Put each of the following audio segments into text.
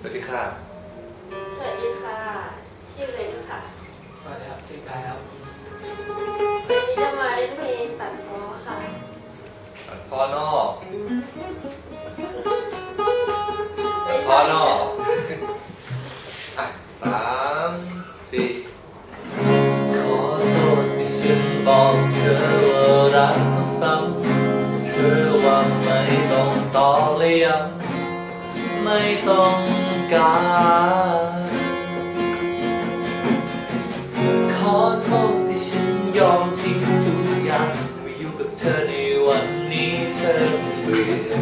สวัสดีค่ะ สวัสดีค่ะ ชื่อเบนค่ะ สวัสดีครับ ชื่อกายครับ วันนี้จะมาเล่นเพลงตัดพ้อค่ะพ่อนอกพ่อนอกอะสามสี่ขอโทษที่ฉันบอกเธอว่ารักซ้ำๆเธอว่าไม่ต้องต่อเลี้ยงไม่ต้อง กา ขอโทษที่ฉันยอมทิ้งทุกอย่างมาอยู่กับเธอในวันนี้เธอเบื่อ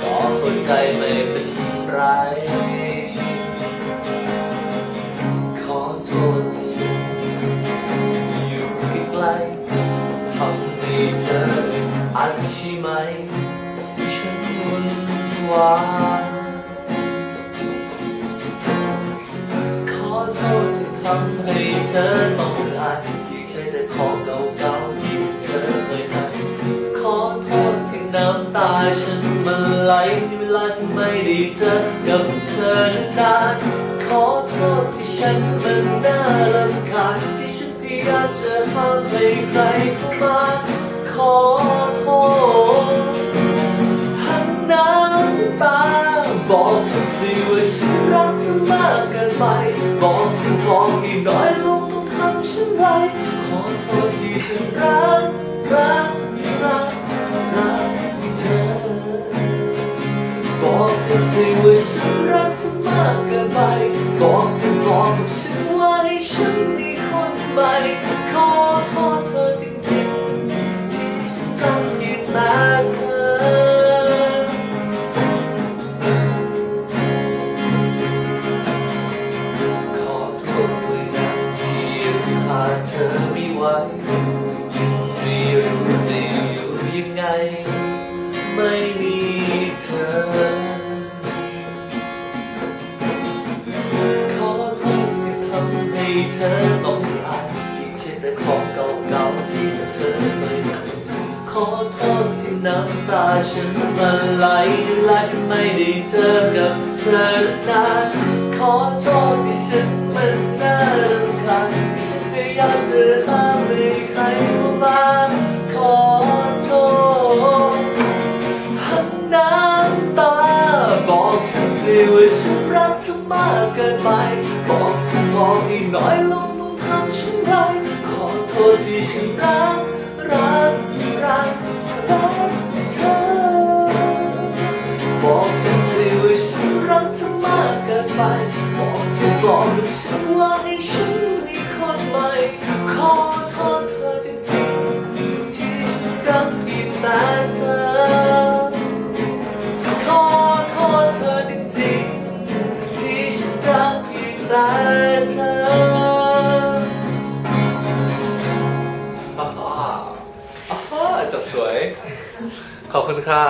ก็เข้าใจไม่เป็นไร ขอโทษที่ฉันอยู่ใกล้ๆทำให้เธออัดใช่ไหม ฉันวุ่นวาย ทำให้เธอต้องอายที่ใช้แต่ของเก่าๆที่เธอเคยให้ขอโทษที่น้ำตาฉันมันไหลในเวลาที่ไม่ได้เจอกับเธอนานขอโทษที่ฉันมันน่ารำคาญที่ฉันพยายามจะห้ามให้ใครเข้ามา ว่าฉันรักเธอมากเกินไปบอกเธอบอกให้น้อยลงต้องทำเช่นไรขอโทษที่ฉันรักรักรักรักเธอบอกเธอสิว่าฉันรักเธอมากเกินไปบอกเธอบอกกับฉันว่าให้ฉันมีคนใหม่ วยังไม่รู้จะอยู่ยังไง ไม่มีเธอขอโทษที่ทำให้เธอต้องอายที่ใช้แต่ของเก่าๆที่เธอเคยทำขอโทษที่น้ำตาฉันมันไหลไหลไม่ได้เจอกับเธอนานขอโทษที่ฉันมันน่ารำคาญที่ฉันพยายามจะห้า ว่าฉันรักเธอมากเกินไป บอกเธอบอกให้น้อยลงต้องทำเช่นไรขอโทษที่ฉันรัก รักรักรักเธอ บอกฉันสิว่าฉันรักเธอมากเกินไป บอกสิบอกกับฉันว่าให้ฉันมีคนใหม่ ขอโทษเธอจริงๆที่ฉันรักเพียงแกเพียงแต่เธอฮ่าฮ่าฮ่าจบสวย ขอบคุณค่ะ